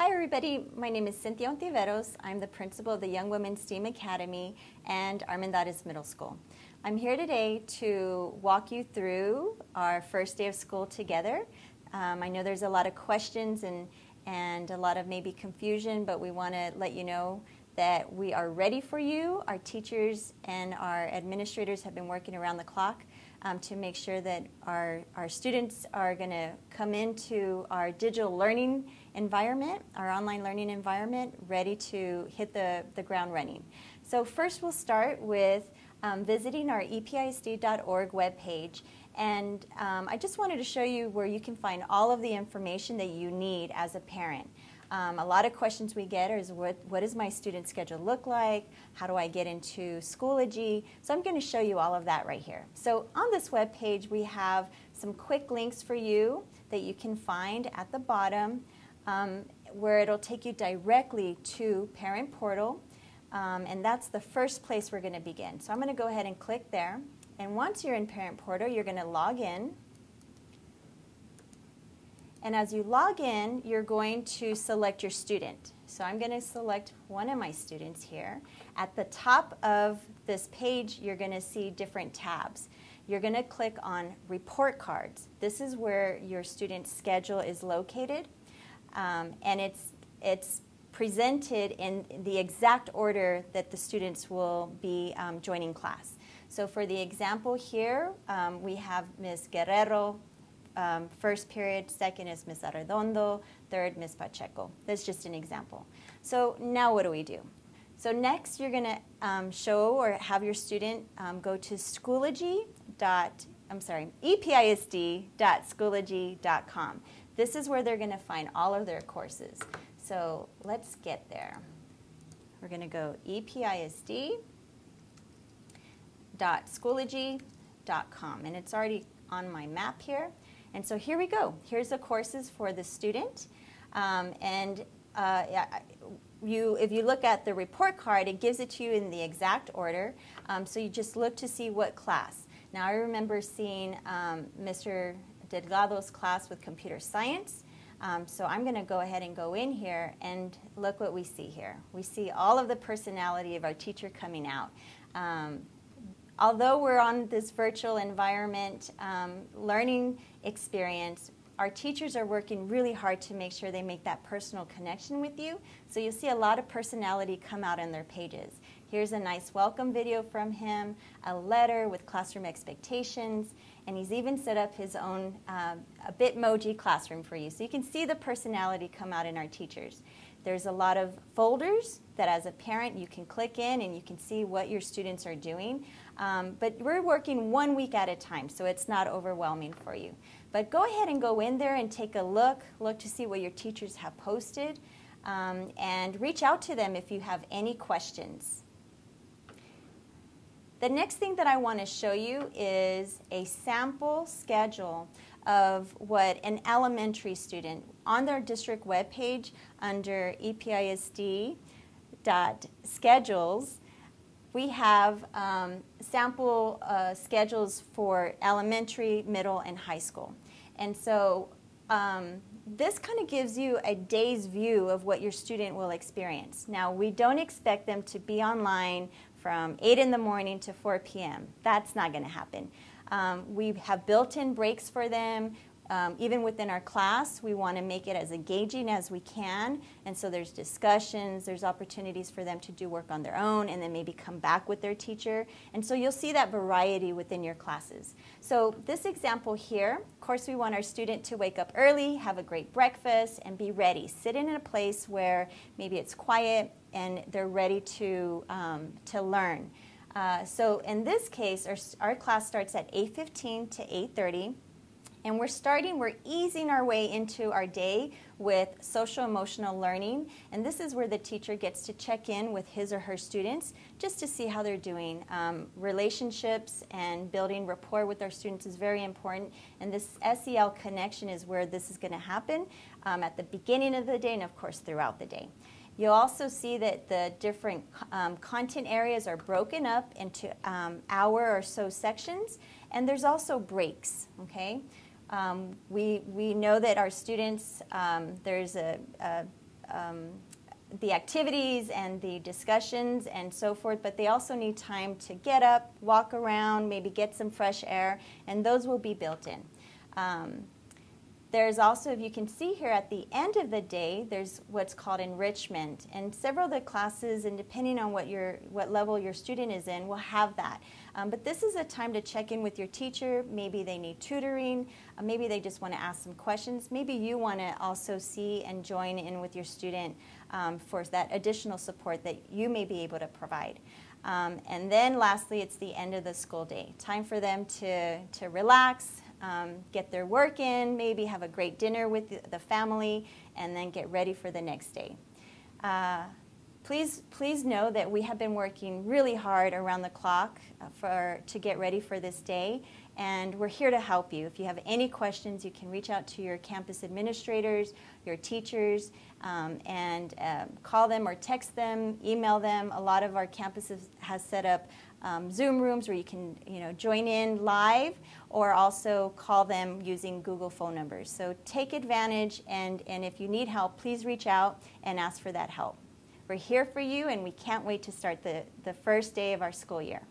Hi everybody, my name is Cynthia Ontiveros. I'm the principal of the Young Women's STEAM Academy and Armendariz Middle School. I'm here today to walk you through our first day of school together. Um, I know there's a lot of questions and, and a lot of maybe confusion, but we want to let you know that we are ready for you. Our teachers and our administrators have been working around the clock um, to make sure that our, our students are going to come into our digital learning environment, our online learning environment, ready to hit the, the ground running. So first we'll start with um, visiting our episd.org webpage. And um, I just wanted to show you where you can find all of the information that you need as a parent. Um, a lot of questions we get is what, what does my student schedule look like? How do I get into Schoology? So I'm going to show you all of that right here. So on this web page we have some quick links for you that you can find at the bottom um, where it'll take you directly to Parent Portal. Um, and that's the first place we're going to begin. So I'm going to go ahead and click there. And once you're in Parent Portal, you're going to log in. And as you log in, you're going to select your student. So I'm going to select one of my students here. At the top of this page, you're going to see different tabs. You're going to click on Report Cards. This is where your student's schedule is located. Um, and it's, it's presented in the exact order that the students will be um, joining class. So for the example here, um, we have Ms. Guerrero um, first period, second is Ms. Arredondo, third Ms. Pacheco. That's just an example. So now what do we do? So next you're going to um, show or have your student um, go to Schoology. Dot, I'm sorry, episd.schoology.com. This is where they're going to find all of their courses. So let's get there. We're going to go episd.schoology.com. And it's already on my map here. And so here we go. Here's the courses for the student. Um, and uh, you, if you look at the report card, it gives it to you in the exact order. Um, so you just look to see what class. Now I remember seeing um, Mr. Delgado's class with computer science. Um, so I'm going to go ahead and go in here and look what we see here. We see all of the personality of our teacher coming out. Um, although we're on this virtual environment um, learning experience, our teachers are working really hard to make sure they make that personal connection with you. So you'll see a lot of personality come out in their pages. Here's a nice welcome video from him, a letter with classroom expectations, and he's even set up his own uh, a Bitmoji classroom for you. So you can see the personality come out in our teachers. There's a lot of folders that as a parent you can click in and you can see what your students are doing. Um, but we're working one week at a time, so it's not overwhelming for you. But go ahead and go in there and take a look, look to see what your teachers have posted, um, and reach out to them if you have any questions. The next thing that I want to show you is a sample schedule of what an elementary student on their district webpage under episd.schedules we have um, sample uh, schedules for elementary, middle, and high school. And so um, this kind of gives you a day's view of what your student will experience. Now, we don't expect them to be online from 8 in the morning to 4 p.m. That's not going to happen. Um, we have built-in breaks for them. Um, even within our class, we want to make it as engaging as we can. And so there's discussions, there's opportunities for them to do work on their own and then maybe come back with their teacher. And so you'll see that variety within your classes. So this example here, of course we want our student to wake up early, have a great breakfast, and be ready. Sit in a place where maybe it's quiet and they're ready to, um, to learn. Uh, so in this case, our, our class starts at 8.15 to 8.30. And we're starting, we're easing our way into our day with social emotional learning. And this is where the teacher gets to check in with his or her students just to see how they're doing. Um, relationships and building rapport with our students is very important. And this SEL connection is where this is going to happen um, at the beginning of the day and, of course, throughout the day. You'll also see that the different um, content areas are broken up into um, hour or so sections, and there's also breaks, okay? Um, we, we know that our students, um, there's a, a, um, the activities and the discussions and so forth, but they also need time to get up, walk around, maybe get some fresh air, and those will be built in. There's also, if you can see here at the end of the day, there's what's called enrichment. And several of the classes, and depending on what, your, what level your student is in, will have that. Um, but this is a time to check in with your teacher. Maybe they need tutoring. Uh, maybe they just want to ask some questions. Maybe you want to also see and join in with your student um, for that additional support that you may be able to provide. Um, and then lastly, it's the end of the school day. Time for them to, to relax, um, get their work in, maybe have a great dinner with the family, and then get ready for the next day. Uh, please, please know that we have been working really hard around the clock uh, for, to get ready for this day, and we're here to help you. If you have any questions, you can reach out to your campus administrators, your teachers, um, and uh, call them or text them, email them. A lot of our campuses has set up um, Zoom rooms where you can you know, join in live or also call them using Google phone numbers. So take advantage, and, and if you need help, please reach out and ask for that help. We're here for you, and we can't wait to start the, the first day of our school year.